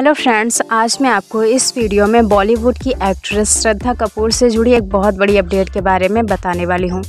Hello friends आज मैं आपको इस वीडियो में बॉलीवुड की एक्ट्रेस श्रद्धा कपूर से जुड़ी एक बहुत बड़ी अपडेट के बारे में बताने वाली हूँ।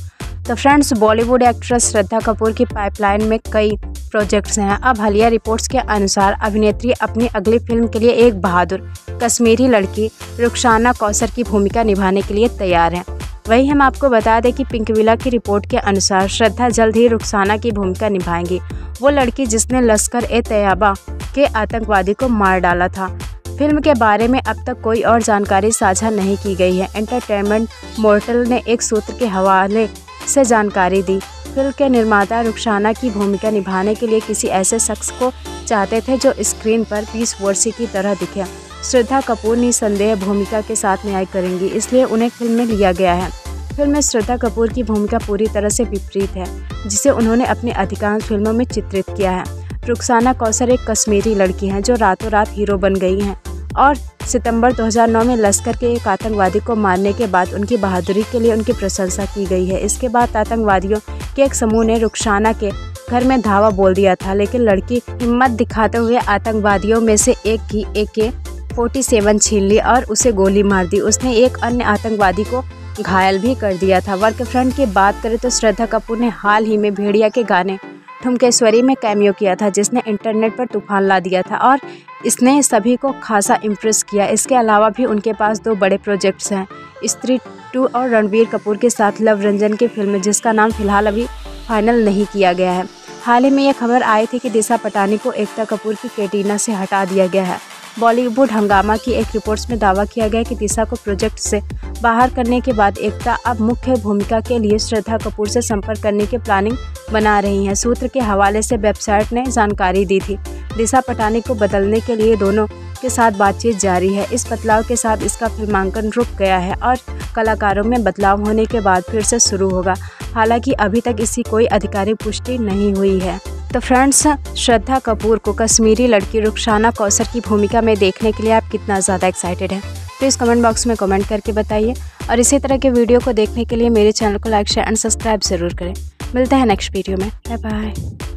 तो friends Bollywood actress Shraddha Kapoor की पाइपलाइन में कई प्रोजेक्ट्स हैं। अब हालिया रिपोर्ट्स के अनुसार अभिनेत्री अपनी अगली फ़िल्म के लिए एक बहादुर, कश्मीरी लड़की रुखसाना कौसर की भूमिका निभाने के लिए तैयार हैं। वहीं हम आपको बता दें कि पिंकविला की रिपोर्ट के अनुसार श्रद्धा जल्द ही रुखसाना की भूमिका निभाएँगी। वो लड़की जिसने लश्कर ए तैयबा के आतंकवादी को मार डाला था। फ़िल्म के बारे में अब तक कोई और जानकारी साझा नहीं की गई है। एंटरटेनमेंट मोर्टल ने एक सूत्र के हवाले से जानकारी दी। फ़िल्म के निर्माता रुखसाना की भूमिका निभाने के लिए किसी ऐसे शख्स को चाहते थे जो स्क्रीन पर बीस वर्षी की तरह दिखे। श्रद्धा कपूर निसंदेह भूमिका के साथ न्याय करेंगी, इसलिए उन्हें फ़िल्म में लिया गया है। फ़िल्म में श्रद्धा कपूर की भूमिका पूरी तरह से विपरीत है, जिसे उन्होंने अपनी अधिकांश फ़िल्मों में चित्रित किया है। रुखसाना कौसर एक कश्मीरी लड़की हैं जो रातों रात हीरो बन गई हैं और सितंबर 2009 में लश्कर के एक आतंकवादी को मारने के बाद उनकी बहादुरी के लिए उनकी प्रशंसा की गई है। इसके बाद आतंकवादियों के एक समूह ने रुखसाना के घर में धावा बोल दिया था, लेकिन लड़की हिम्मत दिखाते हुए आतंकवादियों में से एक की ए के फोर्टी सेवन छीन ली और उसे गोली मार दी। उसने एक अन्य आतंकवादी को घायल भी कर दिया था। वर्क फ्रेंड की बात करें तो श्रद्धा कपूर ने हाल ही में भेड़िया के गाने ठुमकेश्वरी में कैमियो किया था, जिसने इंटरनेट पर तूफ़ान ला दिया था और इसने सभी को खासा इम्प्रेस किया। इसके अलावा भी उनके पास दो बड़े प्रोजेक्ट्स हैं स्त्री टू और रणबीर कपूर के साथ लव रंजन की फ़िल्म जिसका नाम फ़िलहाल अभी फाइनल नहीं किया गया है। हाल ही में यह खबर आई थी कि दिशा पटानी को एकता कपूर की कैटीना से हटा दिया गया है। बॉलीवुड हंगामा की एक रिपोर्ट्स में दावा किया गया कि दिशा को प्रोजेक्ट से बाहर करने के बाद एकता अब मुख्य भूमिका के लिए श्रद्धा कपूर से संपर्क करने की प्लानिंग बना रही हैं। सूत्र के हवाले से वेबसाइट ने जानकारी दी थी। दिशा पटानी को बदलने के लिए दोनों के साथ बातचीत जारी है। इस बदलाव के साथ इसका फिल्मांकन रुक गया है और कलाकारों में बदलाव होने के बाद फिर से शुरू होगा। हालाँकि अभी तक इसकी कोई आधिकारिक पुष्टि नहीं हुई है। तो फ्रेंड्स श्रद्धा कपूर को कश्मीरी लड़की रुखसाना कौसर की भूमिका में देखने के लिए आप कितना ज़्यादा एक्साइटेड हैं? प्लीज़ कमेंट बॉक्स में कमेंट करके बताइए। और इसी तरह के वीडियो को देखने के लिए मेरे चैनल को लाइक शेयर एंड सब्सक्राइब ज़रूर करें। मिलते हैं नेक्स्ट वीडियो में। Bye bye